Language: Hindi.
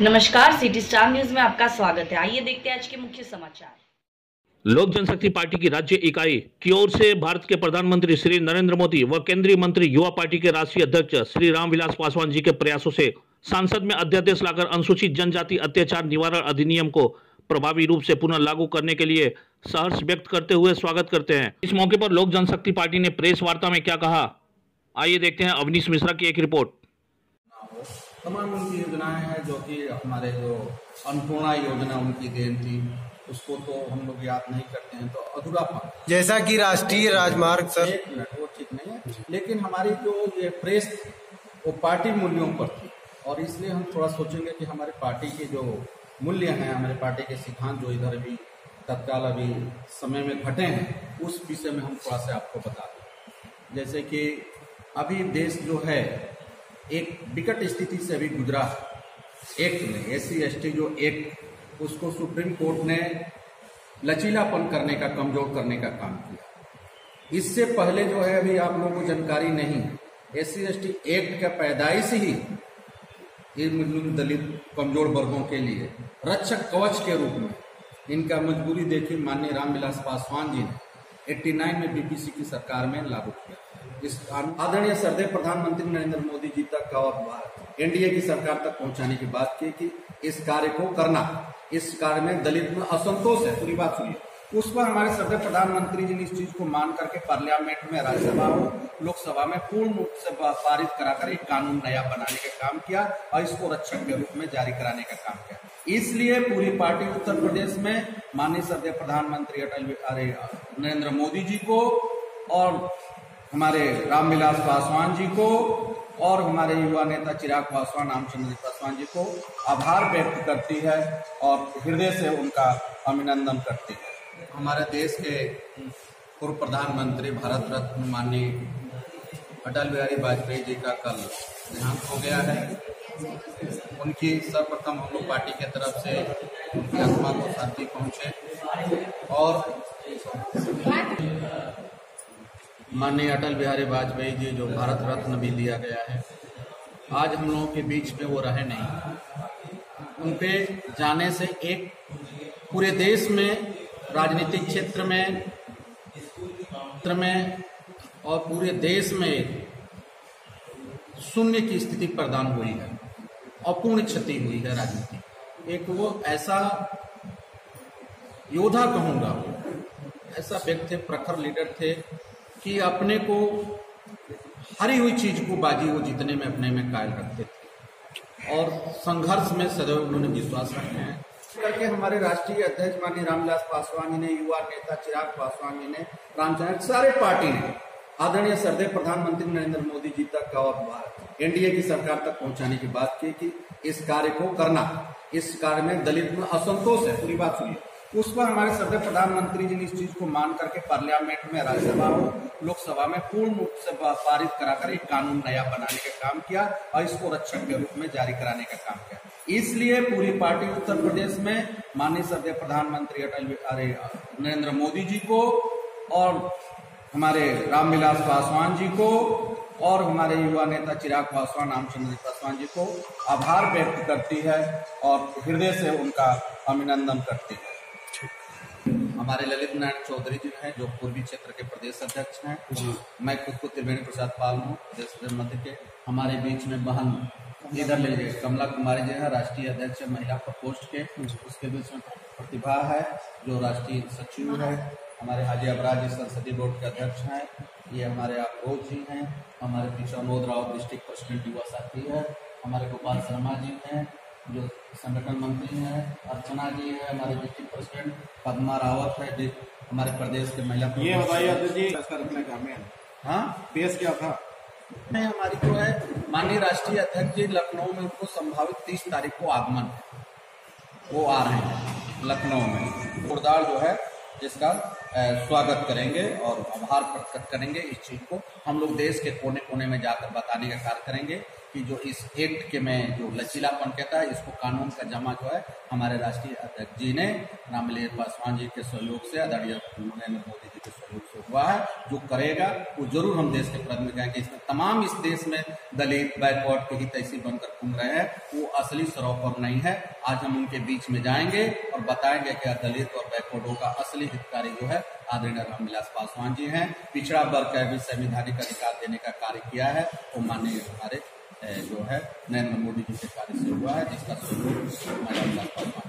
नमस्कार सिटी स्टार न्यूज़ में आपका स्वागत है। आइए देखते हैं आज के मुख्य समाचार। लोक जनशक्ति पार्टी की राज्य इकाई की ओर से भारत के प्रधानमंत्री श्री नरेंद्र मोदी व केंद्रीय मंत्री युवा पार्टी के राष्ट्रीय अध्यक्ष श्री रामविलास पासवान जी के प्रयासों से सांसद में अध्यादेश लाकर अनुसूचित जनजाति अत्याचार निवारण अधिनियम को प्रभावी रूप से पुनः लागू करने के लिए सहर्ष व्यक्त करते हुए स्वागत करते हैं। इस मौके पर लोक जनशक्ति पार्टी ने प्रेस वार्ता में क्या कहा? आइए देखते हैं अवनीश मिश्रा की एक रिपोर्ट। तमाम उनकी योजनाएँ हैं जो कि हमारे जो अन्नपूर्णा योजना उनकी देन थी उसको तो हम लोग याद नहीं करते हैं तो अधूरा पा जैसा कि राष्ट्रीय राजमार्ग सर। एक मिनट वो ठीक नहीं है। लेकिन हमारी जो ये प्रेस वो पार्टी मूल्यों पर थी। और इसलिए हम थोड़ा सोचेंगे कि हमारे पार्टी के जो मूल्य हैं हमारे पार्टी के सिद्धांत जो इधर अभी तत्काल अभी समय में घटे हैं उस विषय में हम थोड़ा सा आपको बता दें। जैसे कि अभी देश जो है एक विकट स्थिति से अभी गुजरा। एक्ट में एस सी जो एक्ट उसको सुप्रीम कोर्ट ने लचीलापन करने का, कमज़ोर करने का काम किया। इससे पहले जो है अभी आप लोगों को जानकारी नहीं एस सी एक्ट का पैदाइश ही मुस्लिम दलित कमज़ोर वर्गों के लिए रक्षक कवच के रूप में इनका मजबूरी देखी माननीय रामविलास पासवान जी ने। 89 में बीपीसी की सरकार में लागू किया। इस आदरणीय सरदेव प्रधानमंत्री नरेंद्र मोदी जी तक का और एनडीए की सरकार तक पहुँचाने की बात की कि इस कार्य को करना, इस कार्य में दलित में असंतोष है। पूरी बात सुनिए। उस पर हमारे सदस्य प्रधानमंत्री जी ने इस चीज़ को मान करके पार्लियामेंट में, राज्यसभा हो लोकसभा में पूर्ण रूप से पारित कराकर एक कानून नया बनाने का काम किया और इसको रक्षक के रूप में जारी कराने का काम किया। इसलिए पूरी पार्टी उत्तर प्रदेश में माननीय सदस्य प्रधानमंत्री अटल बिहारी नरेंद्र मोदी जी को और हमारे रामविलास पासवान जी को और हमारे युवा नेता चिराग पासवान, रामचंद्र पासवान जी को आभार व्यक्त करती है और हृदय से उनका अभिनंदन करती है। हमारे देश के पूर्व प्रधानमंत्री भारत रत्न माननीय अटल बिहारी वाजपेयी जी का कल देहांत हो गया है। उनकी सर्वप्रथम हम लोग पार्टी के तरफ़ से उनकी आत्मा को शांति पहुँचे और माननीय अटल बिहारी वाजपेयी जी, जो भारत रत्न भी दिया गया है, आज हम लोगों के बीच में वो रहे नहीं। उनके जाने से एक पूरे देश में, राजनीतिक क्षेत्र में क्षेत्र में और पूरे देश में शून्य की स्थिति प्रदान हुई है अपूर्ण क्षति हुई है राजनीति। एक वो ऐसा योद्धा कहूँगा, ऐसा व्यक्ति थे प्रखर लीडर थे कि अपने को हरी हुई चीज़ को बाजी वो जीतने में अपने में कायल रखते थे। और संघर्ष में सदैव उन्होंने विश्वास रखे हैं। करके हमारे राष्ट्रीय अध्यक्ष माननीय रामविलास पासवान जी ने, युवा नेता चिराग पासवान जी ने रामचंद्र सारे पार्टी ने, आदरणीय सरदेव प्रधानमंत्री नरेंद्र मोदी जी तक का और एनडीए की सरकार तक पहुँचाने की बात की कि इस कार्य को करना, इस कार्य में दलित में असंतोष है। पूरी बात सुनिए। उस पर हमारे सदस्य प्रधानमंत्री जी ने इस चीज़ को मान करके पार्लियामेंट में, राज्यसभा हो लोकसभा में पूर्ण रूप से पारित कराकर एक कानून नया बनाने का काम किया और इसको रक्षक के रूप में जारी कराने का काम किया। इसलिए पूरी पार्टी उत्तर प्रदेश में माननीय सदस्य प्रधानमंत्री अटल बिहारी नरेंद्र मोदी जी को और हमारे रामविलास पासवान जी को और हमारे युवा नेता चिराग पासवान, रामचंद्र पासवान जी को आभार व्यक्त करती है और हृदय से उनका अभिनंदन करती है। हमारे ललित नारायण चौधरी जी हैं जो पूर्वी क्षेत्र के प्रदेश अध्यक्ष हैं। मैं खुद को त्रिवेणी प्रसाद पाल हूँ प्रदेश मध्य के। हमारे बीच में बहन इधर ले लीजिए कमला कुमारी जी है राष्ट्रीय अध्यक्ष महिला प्रकोष्ठ के। उसके बीच में प्रतिभा है जो राष्ट्रीय सचिव है। हमारे हाजी अबराज जी संसदीय बोर्ड के अध्यक्ष हैं। ये हमारे अफरोज जी हैं। हमारे पीछे राव डिस्ट्रिक्ट प्रेसिडेंट युवा साथी है। हमारे गोपाल शर्मा जी हैं। जो संगठन मंत्री हैं अर्चना जी है हमारे डिस्ट्रिक्ट प्रेसिडेंट पदमा रावत है हमारे प्रदेश के महिला ये बताइए जी। हाँ? पेश क्या था हमारी जो है माननीय राष्ट्रीय अध्यक्ष जी लखनऊ में उनको संभावित तीस तारीख को आगमन है। वो आ रहे हैं लखनऊ में। उड़दार जो है जिसका स्वागत करेंगे और आभार प्रकट करेंगे इस चीज़ को। हम लोग देश के कोने कोने में जाकर बताने का कार्य करेंगे। कि जो इस एक्ट के में जो लचीलापन कहता है, इसको कानून का जमा जो है, हमारे राष्ट्रीय अध्यक्ष जी ने रामविलास पासवान जी के सहयोग से, आदरणीय नरेंद्र मोदी जी के सहयोग से हुआ है। जो करेगा, वो ज़रूर हम देश के प्रतिनिधि कहेंगे। इसमें तमाम इस देश में दलित, बैकवर्ड के हित ऐसी बनकर घूम रहे हैं। वो असली सरों पर नहीं है। आज हम उनके बीच में जाएँगे और बताएँगे कि दलित और बैकवर्डों का असली हितकारी जो है, आदरणीय रामविलास पासवान जी हैं। पिछड़ा वर्ग का भी संवैधानिक अधिकार देने का कार्य किया है। वो माननीय हमारे जो है नरेंद्र मोदी जी से पारित हुआ है जिसका स्वरूप हमारे